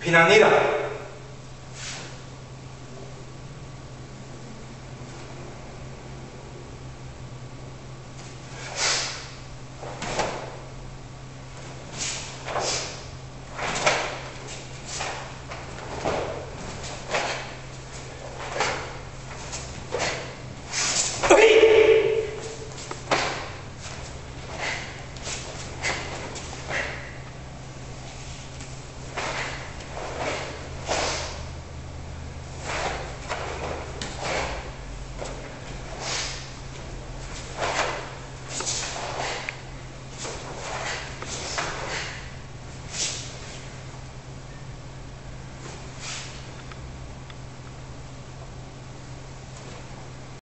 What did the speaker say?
Pinanera.